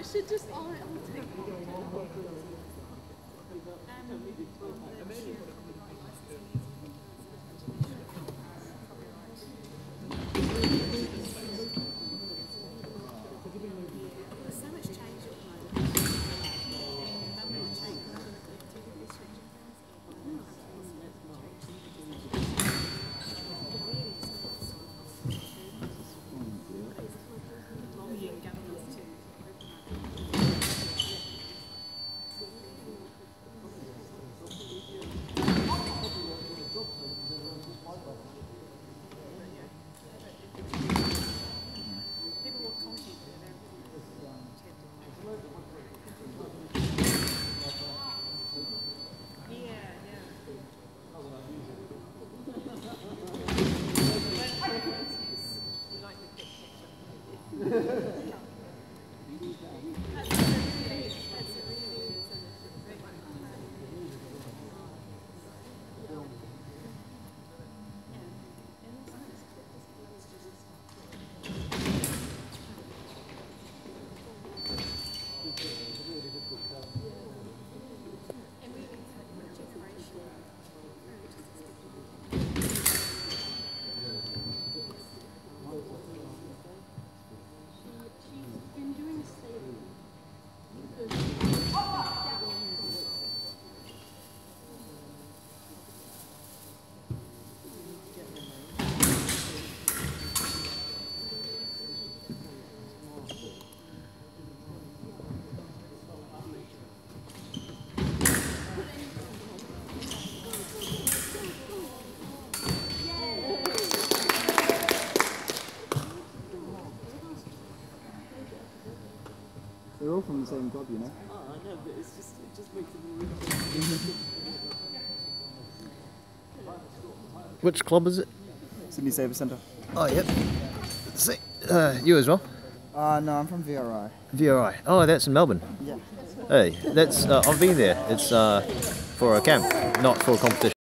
I should just. Oh, I'll take There's They're all from the same club, you know. Oh, I know, but it's just, it just makes it really Which club is it? Sydney Sabre Centre. Oh, yep. See, uh, you as well? Uh, no, I'm from VRI. VRI. Oh, that's in Melbourne. Yeah. Hey, that's uh, I've been there. It's uh, for a camp, not for a competition.